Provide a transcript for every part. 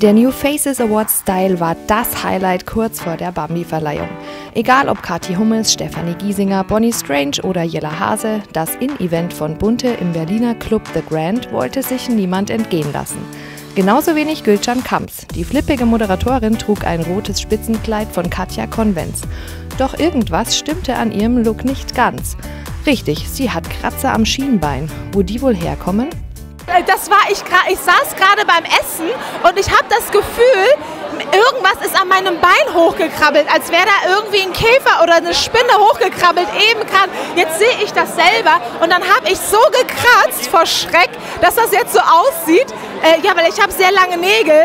Der New Faces Award Style war das Highlight kurz vor der Bambi-Verleihung. Egal ob Kathi Hummels, Stefanie Giesinger, Bonnie Strange oder Jella Hase, das In-Event von Bunte im Berliner Club The Grand wollte sich niemand entgehen lassen. Genauso wenig Gülcan Kamps. Die flippige Moderatorin trug ein rotes Spitzenkleid von Katja Konvenz. Doch irgendwas stimmte an ihrem Look nicht ganz. Richtig, sie hat Kratzer am Schienbein. Wo die wohl herkommen? Äh, das war ich gerade, ich saß gerade beim Essen und ich habe das Gefühl, irgendwas ist an meinem Bein hochgekrabbelt, als wäre da irgendwie ein Käfer oder eine Spinne hochgekrabbelt, eben gerade. Jetzt sehe ich das selber und dann habe ich so gekratzt vor Schreck, dass das jetzt so aussieht. Äh, ja, weil ich habe sehr lange Nägel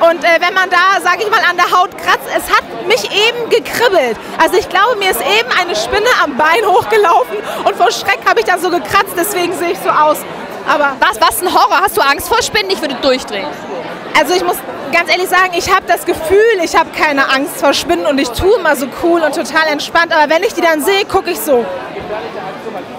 und äh, wenn man da, sage ich mal, an der Haut kratzt, es hat mich eben gekribbelt. Also ich glaube, mir ist eben eine Spinne am Bein hochgelaufen und vor Schreck habe ich da so gekratzt, deswegen sehe ich so aus. Aber was, was ein Horror? Hast du Angst vor Spinnen? Ich würde durchdrehen. Also ich muss ganz ehrlich sagen, ich habe das Gefühl, ich habe keine Angst vor Spinnen und ich tue immer so cool und total entspannt. Aber wenn ich die dann sehe, gucke ich so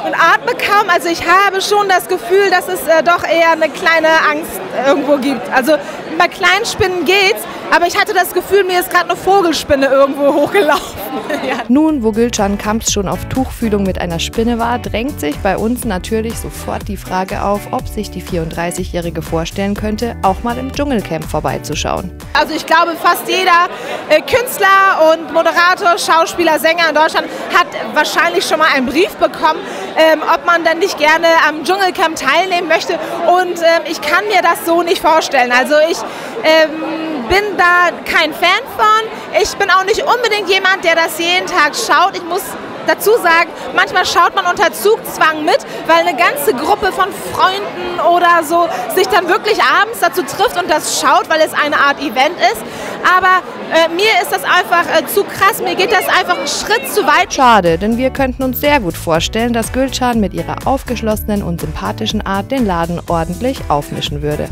und atme kaum. Also ich habe schon das Gefühl, dass es äh, doch eher eine kleine Angst irgendwo gibt. Also bei kleinen Spinnen geht's, aber ich hatte das Gefühl, mir ist gerade eine Vogelspinne irgendwo hochgelaufen. ja. Nun, wo Gülcan Kamps schon auf Tuchfühlung mit einer Spinne war, drängt sich bei uns natürlich sofort die Frage auf, ob sich die 34-Jährige vorstellen könnte, auch mal im Dschungelcamp vorbeizuschauen. Also ich glaube, fast jeder äh, Künstler und Moderator, Schauspieler, Sänger in Deutschland hat wahrscheinlich schon mal einen Brief bekommen, ähm, ob man dann nicht gerne am Dschungelcamp teilnehmen möchte. Und ähm, ich kann mir das so nicht vorstellen. Also ich ähm, bin da kein Fan von. Ich bin auch nicht unbedingt jemand, der das jeden Tag schaut. Ich muss dazu sagen, manchmal schaut man unter Zugzwang mit, weil eine ganze Gruppe von Freunden oder so sich dann wirklich abends dazu trifft und das schaut, weil es eine Art Event ist. Aber äh, mir ist das einfach äh, zu krass, mir geht das einfach einen Schritt zu weit. Schade, denn wir könnten uns sehr gut vorstellen, dass Gülcan mit ihrer aufgeschlossenen und sympathischen Art den Laden ordentlich aufmischen würde.